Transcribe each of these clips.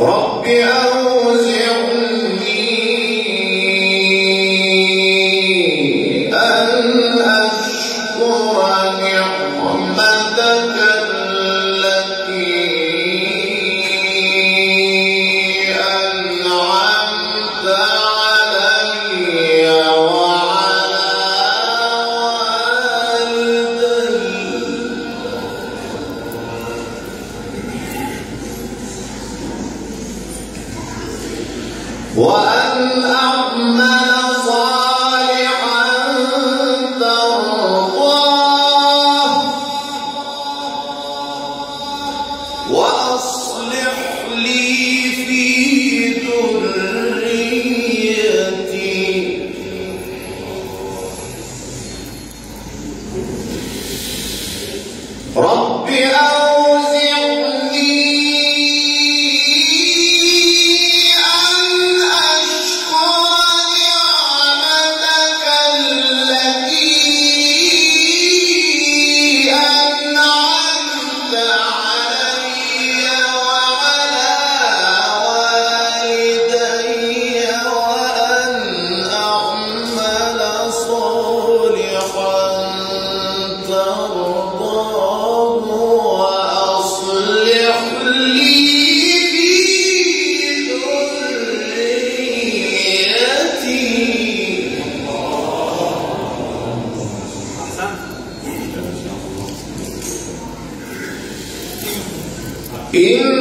رَبِّ أَوْزِعْنِي in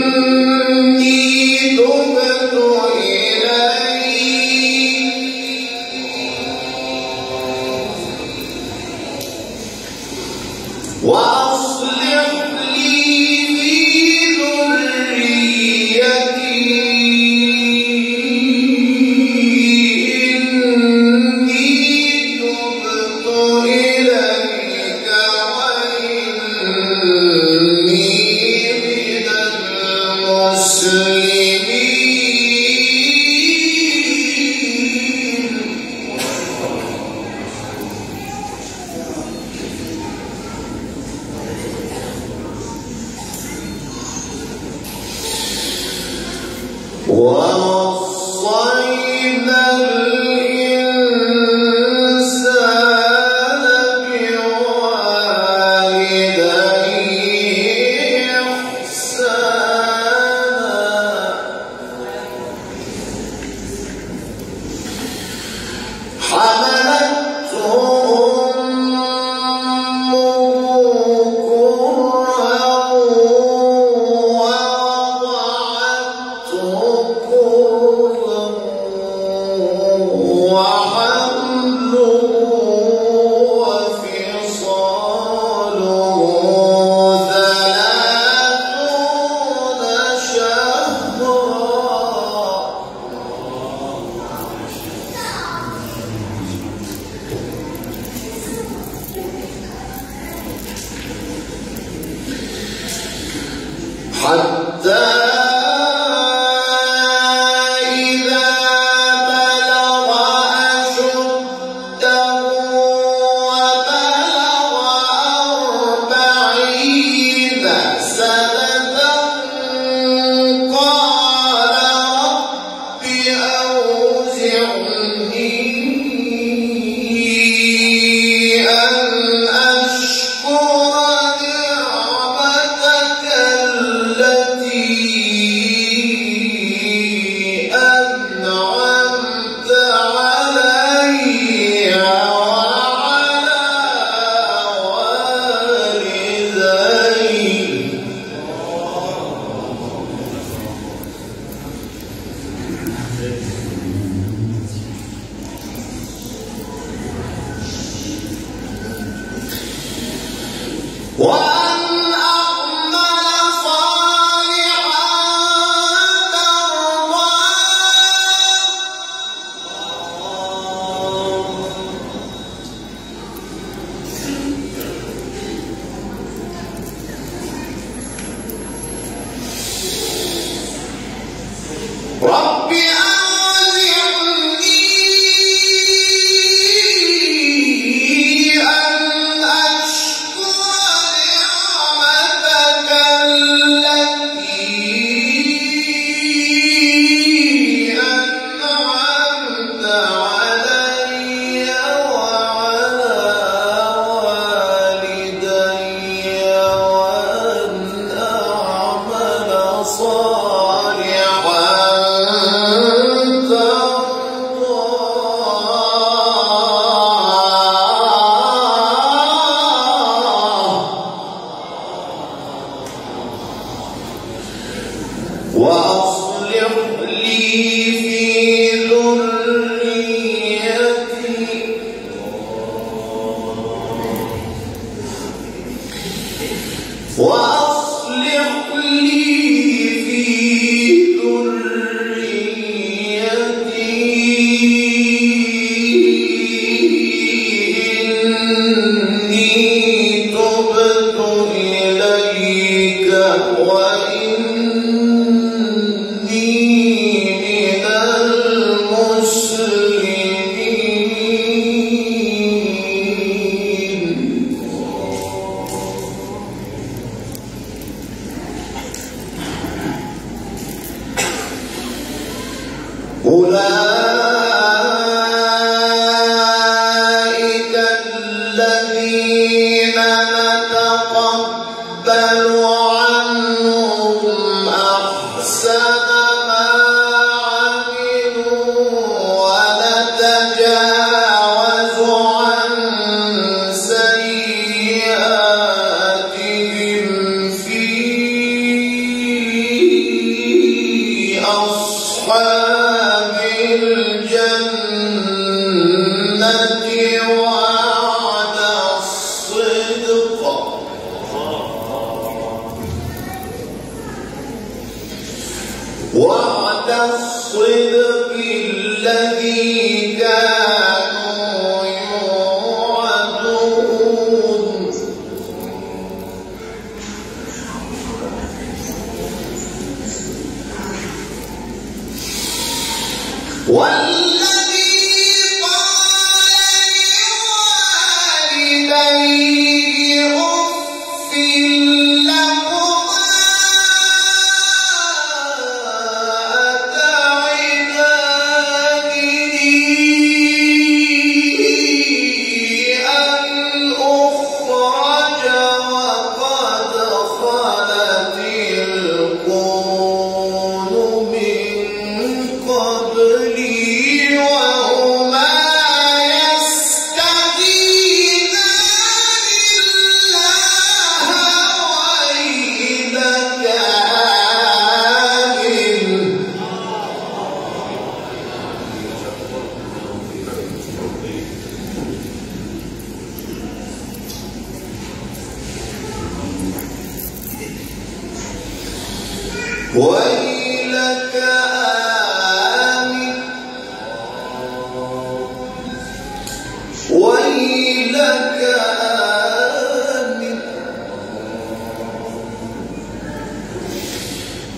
وعد الصدق الذي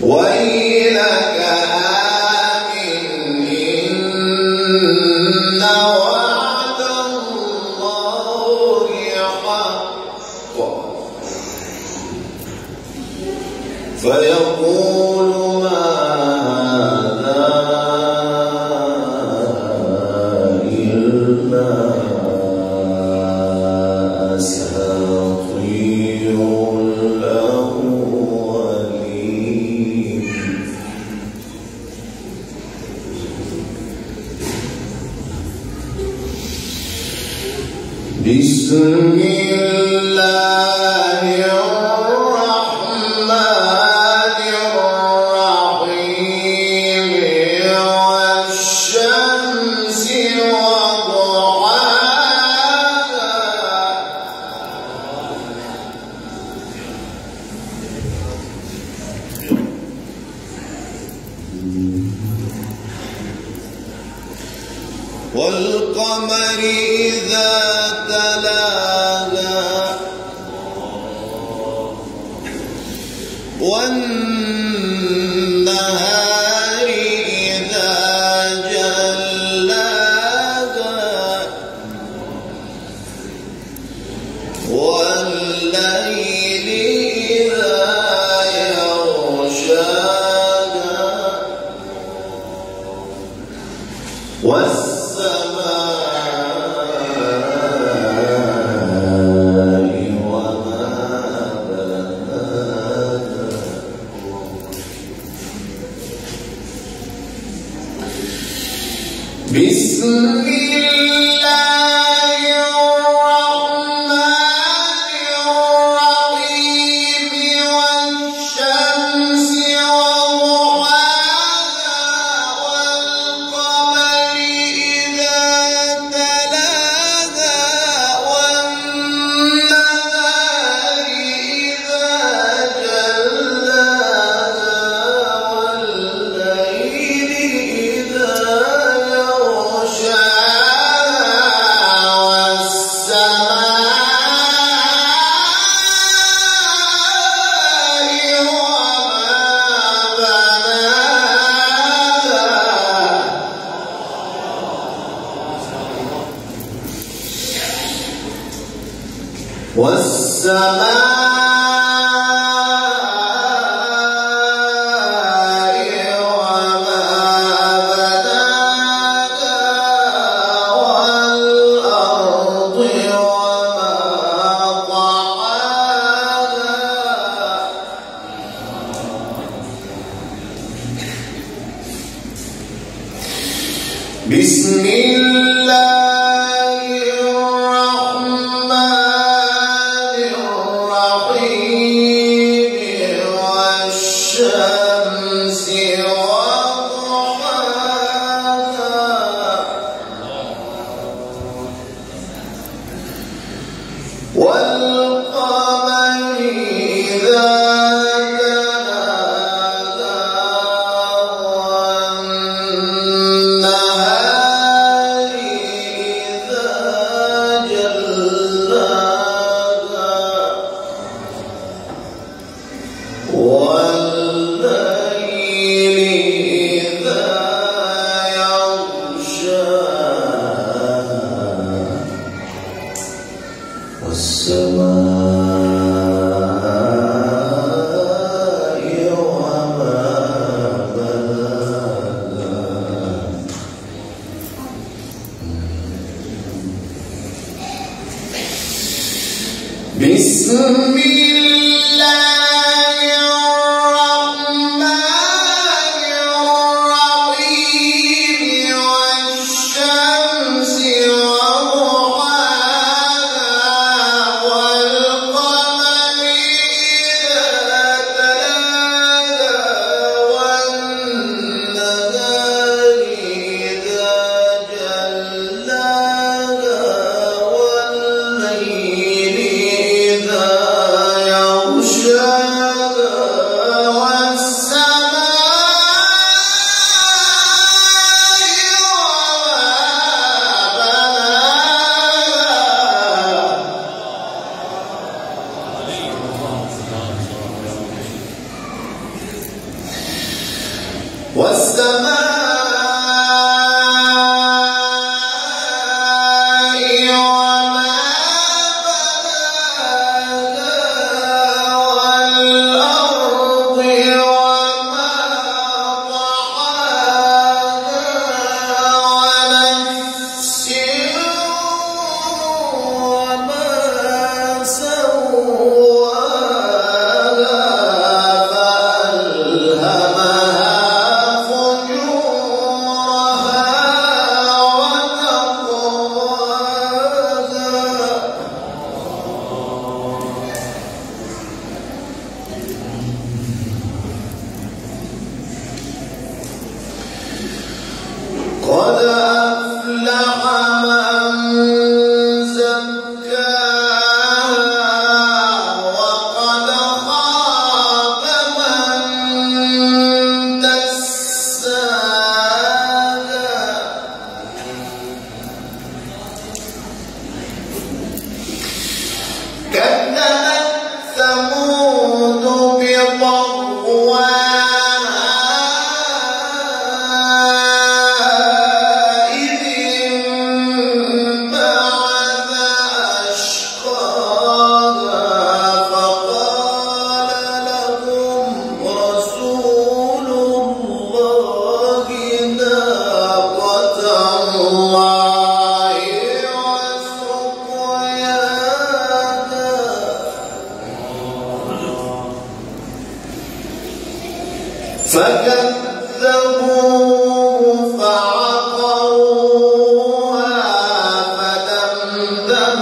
ويلك was بسم الله.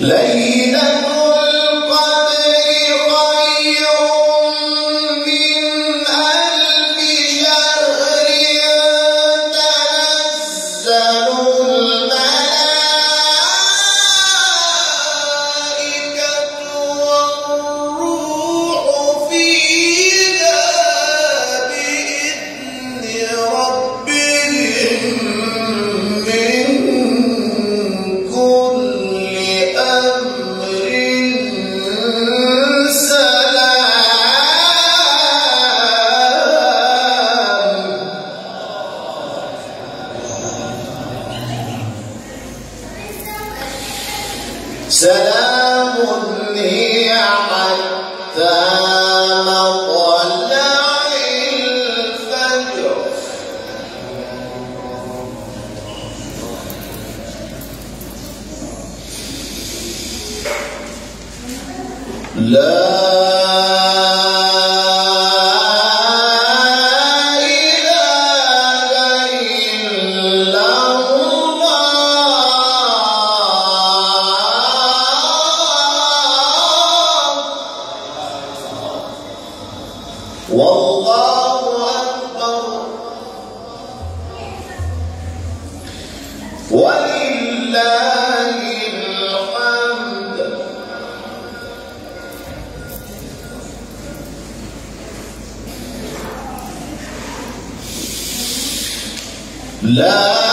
ليلة لا